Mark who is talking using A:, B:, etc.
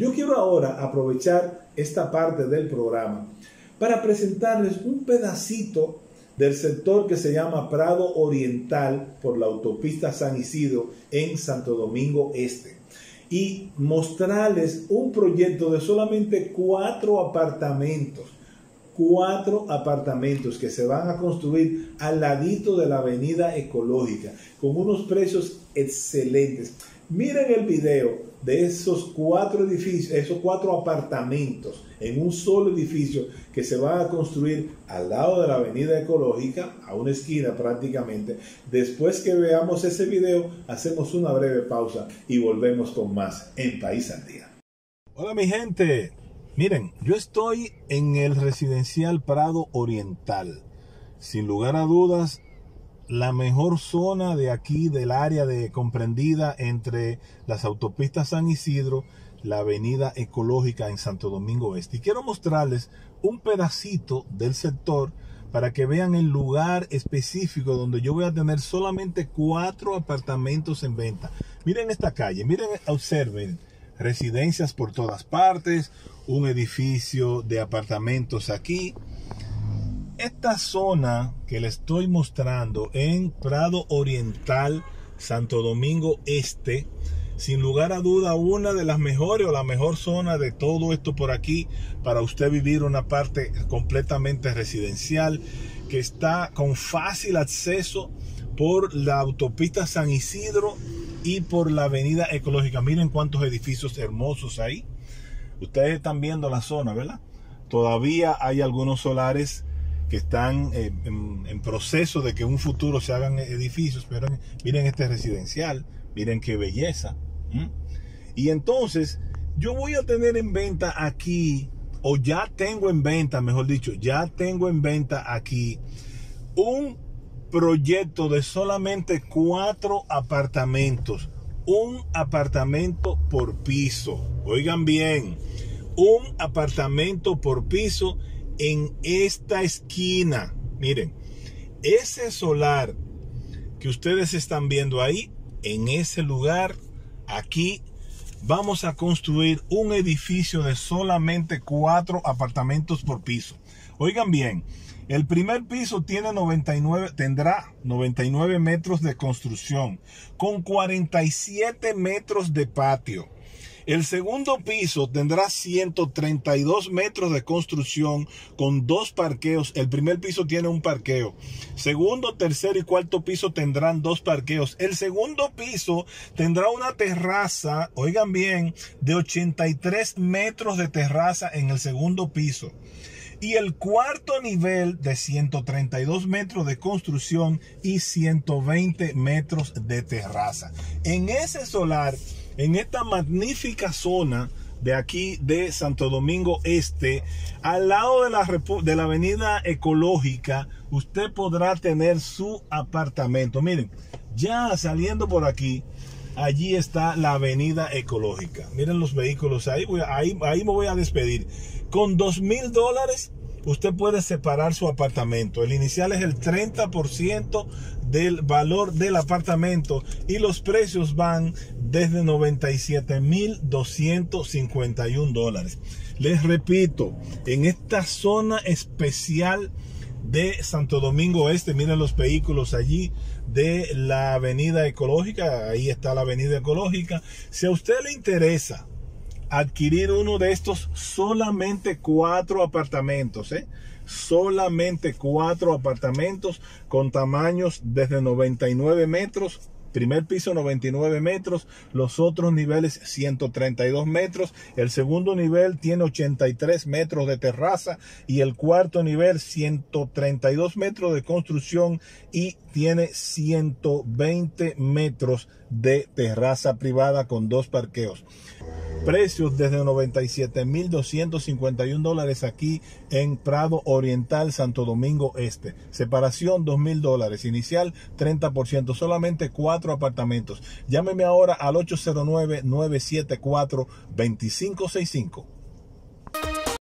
A: Yo quiero ahora aprovechar esta parte del programa para presentarles un pedacito del sector que se llama Prado Oriental por la autopista San Isidro en Santo Domingo Este y mostrarles un proyecto de solamente cuatro apartamentos cuatro apartamentos que se van a construir al ladito de la avenida ecológica con unos precios excelentes. Miren el video de esos cuatro edificios, esos cuatro apartamentos en un solo edificio que se van a construir al lado de la avenida ecológica, a una esquina prácticamente. Después que veamos ese video, hacemos una breve pausa y volvemos con más en País al Día. Hola mi gente, miren, yo estoy en el residencial Prado Oriental. Sin lugar a dudas, la mejor zona de aquí del área de comprendida entre las autopistas San Isidro, la avenida ecológica en Santo Domingo Este. Y quiero mostrarles un pedacito del sector para que vean el lugar específico donde yo voy a tener solamente cuatro apartamentos en venta. Miren esta calle, miren, observen, residencias por todas partes, un edificio de apartamentos aquí esta zona que le estoy mostrando en Prado Oriental, Santo Domingo Este, sin lugar a duda una de las mejores o la mejor zona de todo esto por aquí para usted vivir una parte completamente residencial que está con fácil acceso por la autopista San Isidro y por la avenida ecológica. Miren cuántos edificios hermosos hay. Ustedes están viendo la zona, ¿verdad? Todavía hay algunos solares que están eh, en, proceso de que en un futuro se hagan edificios, pero miren este residencial, miren qué belleza. Y entonces yo voy a tener en venta aquí, o ya tengo en venta, mejor dicho, ya tengo en venta aquí un proyecto de solamente cuatro apartamentos. Un apartamento por piso. Oigan bien, un apartamento por piso en esta esquina. Miren, ese solar que ustedes están viendo ahí, en ese lugar, aquí, vamos a construir un edificio de solamente cuatro apartamentos por piso. Oigan bien, el primer piso tiene 99, tendrá 99 metros de construcción, con 47 metros de patio. El segundo piso tendrá 132 metros de construcción con dos parqueos. El primer piso tiene un parqueo. Segundo, tercer y cuarto piso tendrán dos parqueos. El segundo piso tendrá una terraza, oigan bien, de 83 metros de terraza en el segundo piso y el cuarto nivel de 132 metros de construcción y 120 metros de terraza. En ese solar en esta magnífica zona de aquí de Santo Domingo Este, al lado de la, de la avenida ecológica, usted podrá tener su apartamento. Miren, ya saliendo por aquí, allí está la avenida ecológica. Miren los vehículos ahí, ahí, ahí me voy a despedir. Con dos mil dólares usted puede separar su apartamento. El inicial es el 30% del valor del apartamento y los precios van desde 97.251 dólares. Les repito, en esta zona especial de Santo Domingo Este, miren los vehículos allí de la avenida ecológica, ahí está la avenida ecológica. Si a usted le interesa adquirir uno de estos solamente cuatro apartamentos, ¿eh? solamente cuatro apartamentos con tamaños desde 99 metros Primer piso 99 metros, los otros niveles 132 metros, el segundo nivel tiene 83 metros de terraza y el cuarto nivel 132 metros de construcción y tiene 120 metros de terraza privada con dos parqueos. Precios desde 97.251 dólares aquí en Prado Oriental, Santo Domingo Este. Separación 2.000 dólares. Inicial 30%. Solamente cuatro apartamentos. Llámeme ahora al 809-974-2565.